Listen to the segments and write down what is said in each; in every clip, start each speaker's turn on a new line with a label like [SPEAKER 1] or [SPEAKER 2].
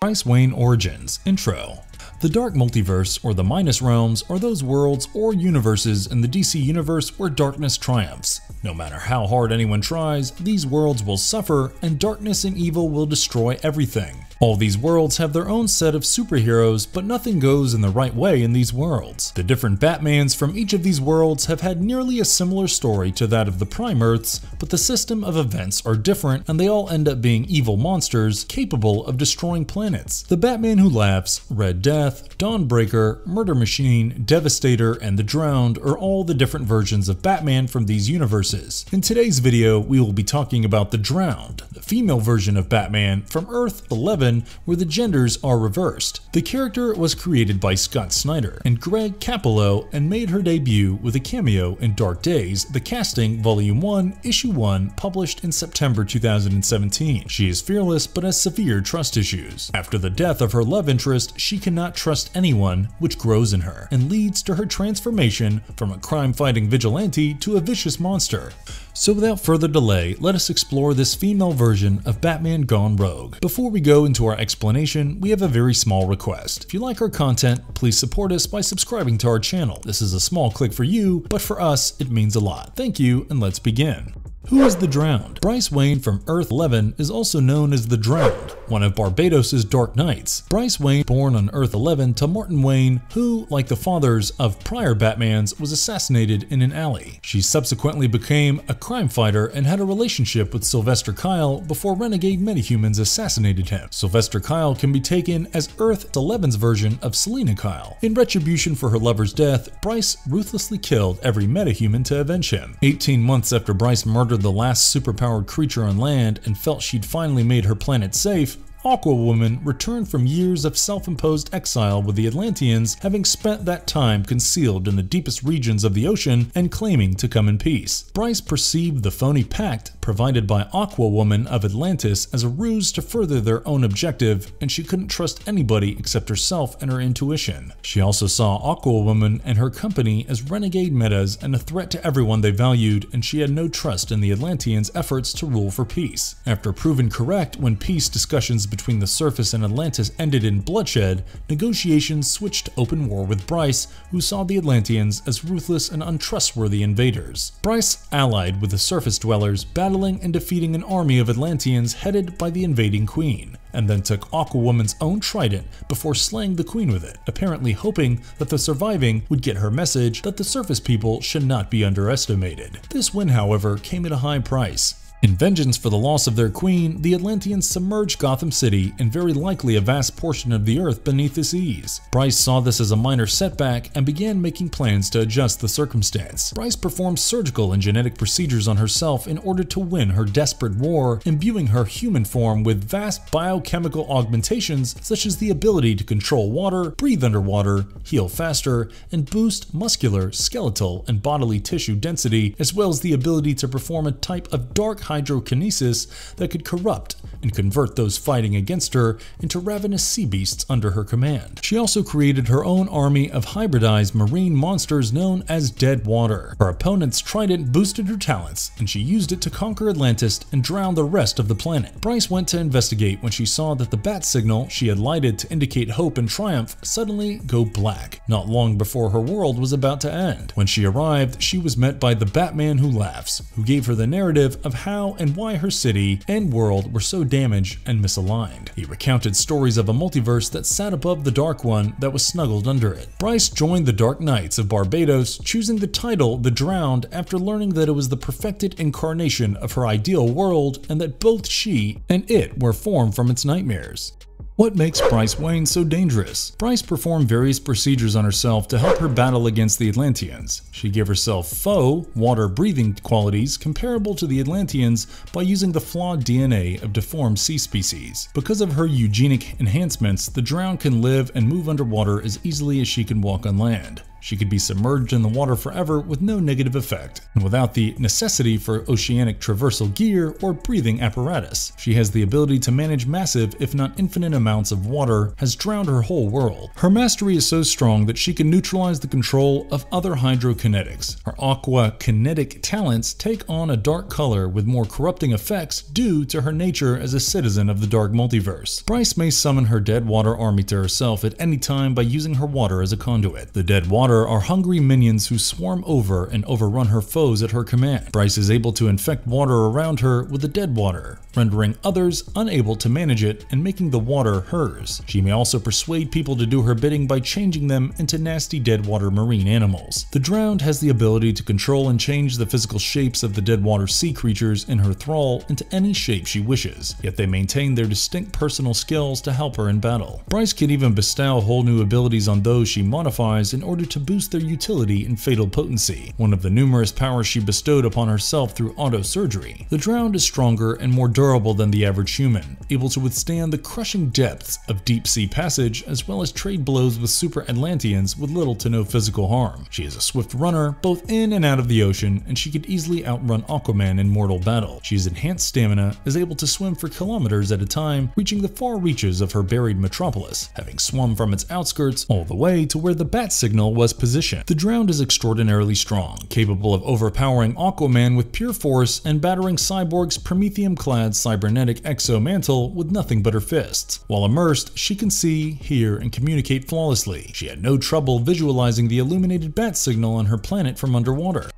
[SPEAKER 1] Bryce Wayne Origins Intro the Dark Multiverse, or the Minus Realms, are those worlds or universes in the DC universe where darkness triumphs. No matter how hard anyone tries, these worlds will suffer, and darkness and evil will destroy everything. All these worlds have their own set of superheroes, but nothing goes in the right way in these worlds. The different Batmans from each of these worlds have had nearly a similar story to that of the Prime Earths, but the system of events are different and they all end up being evil monsters capable of destroying planets. The Batman Who Laughs, Red Death, Dawnbreaker, Murder Machine, Devastator, and The Drowned are all the different versions of Batman from these universes. In today's video, we will be talking about The Drowned, the female version of Batman from Earth 11 where the genders are reversed. The character was created by Scott Snyder and Greg Capullo and made her debut with a cameo in Dark Days, The Casting Volume 1, Issue 1, published in September 2017. She is fearless but has severe trust issues. After the death of her love interest, she cannot trust anyone, which grows in her and leads to her transformation from a crime-fighting vigilante to a vicious monster. So without further delay, let us explore this female version of Batman Gone Rogue. Before we go into our explanation, we have a very small request. If you like our content, please support us by subscribing to our channel. This is a small click for you, but for us, it means a lot. Thank you, and let's begin. Who is the Drowned? Bryce Wayne from Earth 11 is also known as the Drowned, one of Barbatos' Dark Knights. Bryce Wayne, born on Earth 11 to Martin Wayne, who, like the fathers of prior Batmans, was assassinated in an alley. She subsequently became a crime fighter and had a relationship with Sylvester Kyle before renegade metahumans assassinated him. Sylvester Kyle can be taken as Earth 11's version of Selina Kyle. In retribution for her lover's death, Bryce ruthlessly killed every metahuman to avenge him. 18 months after Bryce murdered the last superpowered creature on land and felt she'd finally made her planet safe, Aquawoman returned from years of self-imposed exile with the Atlanteans, having spent that time concealed in the deepest regions of the ocean and claiming to come in peace. Bryce perceived the phony pact provided by Aquawoman of Atlantis as a ruse to further their own objective, and she couldn't trust anybody except herself and her intuition. She also saw Aquawoman and her company as renegade metas and a threat to everyone they valued, and she had no trust in the Atlanteans' efforts to rule for peace. After proven correct when peace discussions between the surface and Atlantis ended in bloodshed, negotiations switched to open war with Bryce, who saw the Atlanteans as ruthless and untrustworthy invaders. Bryce allied with the surface dwellers, battling and defeating an army of Atlanteans headed by the invading queen and then took Aquawoman's own trident before slaying the queen with it, apparently hoping that the surviving would get her message that the surface people should not be underestimated. This win, however, came at a high price. In vengeance for the loss of their queen, the Atlanteans submerged Gotham City and very likely a vast portion of the earth beneath the seas. Bryce saw this as a minor setback and began making plans to adjust the circumstance. Bryce performed surgical and genetic procedures on herself in order to win her desperate war, imbuing her human form with vast biochemical augmentations such as the ability to control water, breathe underwater, heal faster, and boost muscular, skeletal, and bodily tissue density, as well as the ability to perform a type of dark hydrokinesis that could corrupt and convert those fighting against her into ravenous sea beasts under her command. She also created her own army of hybridized marine monsters known as Dead Water. Her opponent's trident boosted her talents, and she used it to conquer Atlantis and drown the rest of the planet. Bryce went to investigate when she saw that the bat signal she had lighted to indicate hope and triumph suddenly go black, not long before her world was about to end. When she arrived, she was met by the Batman Who Laughs, who gave her the narrative of how and why her city and world were so damaged and misaligned. He recounted stories of a multiverse that sat above the Dark One that was snuggled under it. Bryce joined the Dark Knights of Barbatos, choosing the title The Drowned after learning that it was the perfected incarnation of her ideal world and that both she and it were formed from its nightmares. What makes Bryce Wayne so dangerous? Bryce performed various procedures on herself to help her battle against the Atlanteans. She gave herself faux, water-breathing qualities comparable to the Atlanteans by using the flawed DNA of deformed sea species. Because of her eugenic enhancements, the drowned can live and move underwater as easily as she can walk on land. She could be submerged in the water forever with no negative effect, and without the necessity for oceanic traversal gear or breathing apparatus. She has the ability to manage massive, if not infinite amounts of water, has drowned her whole world. Her mastery is so strong that she can neutralize the control of other hydrokinetics. Her aqua kinetic talents take on a dark color with more corrupting effects due to her nature as a citizen of the dark multiverse. Bryce may summon her dead water army to herself at any time by using her water as a conduit. The dead water are hungry minions who swarm over and overrun her foes at her command. Bryce is able to infect water around her with the dead water, rendering others unable to manage it and making the water hers. She may also persuade people to do her bidding by changing them into nasty dead water marine animals. The Drowned has the ability to control and change the physical shapes of the dead water sea creatures in her thrall into any shape she wishes, yet they maintain their distinct personal skills to help her in battle. Bryce can even bestow whole new abilities on those she modifies in order to to boost their utility and fatal potency, one of the numerous powers she bestowed upon herself through auto-surgery. The Drowned is stronger and more durable than the average human, able to withstand the crushing depths of deep-sea passage as well as trade blows with super Atlanteans with little to no physical harm. She is a swift runner, both in and out of the ocean, and she could easily outrun Aquaman in mortal battle. She has enhanced stamina, is able to swim for kilometers at a time, reaching the far reaches of her buried metropolis, having swum from its outskirts all the way to where the bat signal was position. The Drowned is extraordinarily strong, capable of overpowering Aquaman with pure force and battering Cyborg's Promethium-clad cybernetic exomantle with nothing but her fists. While immersed, she can see, hear, and communicate flawlessly. She had no trouble visualizing the illuminated bat signal on her planet from underwater.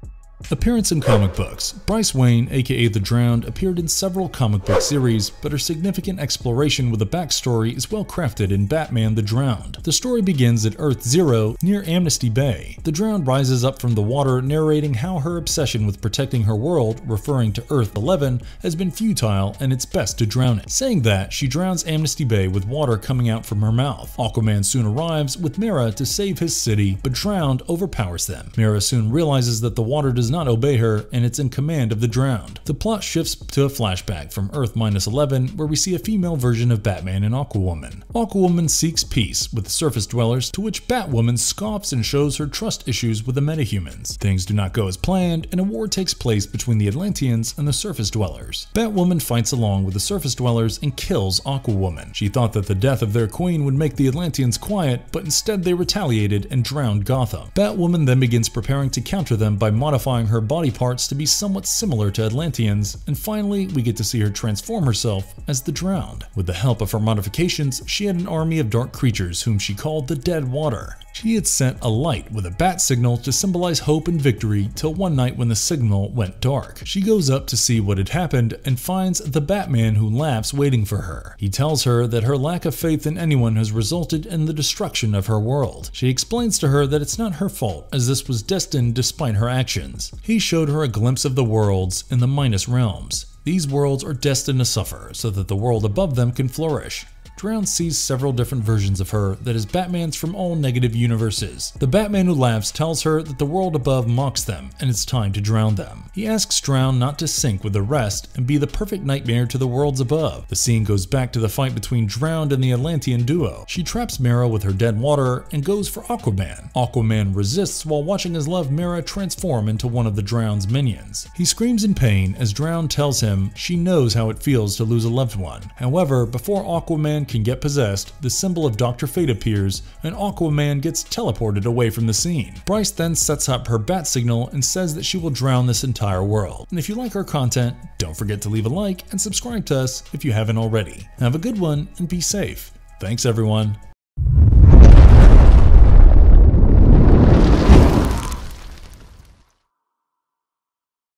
[SPEAKER 1] Appearance in comic books. Bryce Wayne, aka The Drowned, appeared in several comic book series, but her significant exploration with a backstory is well crafted in Batman The Drowned. The story begins at Earth Zero, near Amnesty Bay. The Drowned rises up from the water, narrating how her obsession with protecting her world, referring to Earth 11, has been futile and it's best to drown it. Saying that, she drowns Amnesty Bay with water coming out from her mouth. Aquaman soon arrives with Mera to save his city, but Drowned overpowers them. Mera soon realizes that the water does not obey her and it's in command of the drowned. The plot shifts to a flashback from Earth-11 where we see a female version of Batman and Aquawoman. Aquawoman seeks peace with the surface dwellers to which Batwoman scoffs and shows her trust issues with the metahumans. Things do not go as planned and a war takes place between the Atlanteans and the surface dwellers. Batwoman fights along with the surface dwellers and kills Aquawoman. She thought that the death of their queen would make the Atlanteans quiet, but instead they retaliated and drowned Gotham. Batwoman then begins preparing to counter them by modifying modifying her body parts to be somewhat similar to Atlanteans, and finally we get to see her transform herself as the Drowned. With the help of her modifications, she had an army of dark creatures whom she called the Dead Water. She had sent a light with a bat signal to symbolize hope and victory till one night when the signal went dark. She goes up to see what had happened and finds the Batman who laughs waiting for her. He tells her that her lack of faith in anyone has resulted in the destruction of her world. She explains to her that it's not her fault as this was destined despite her actions. He showed her a glimpse of the worlds in the Minus Realms. These worlds are destined to suffer so that the world above them can flourish. Drowned sees several different versions of her that is Batman's from all negative universes. The Batman who laughs tells her that the world above mocks them and it's time to drown them. He asks Drown not to sink with the rest and be the perfect nightmare to the worlds above. The scene goes back to the fight between Drowned and the Atlantean duo. She traps Mera with her dead water and goes for Aquaman. Aquaman resists while watching his love Mera transform into one of the Drowned's minions. He screams in pain as Drowned tells him she knows how it feels to lose a loved one. However, before Aquaman can get possessed, the symbol of Dr. Fate appears and Aquaman gets teleported away from the scene. Bryce then sets up her bat signal and says that she will drown this entire world. And if you like our content, don't forget to leave a like and subscribe to us if you haven't already. Have a good one and be safe. Thanks everyone.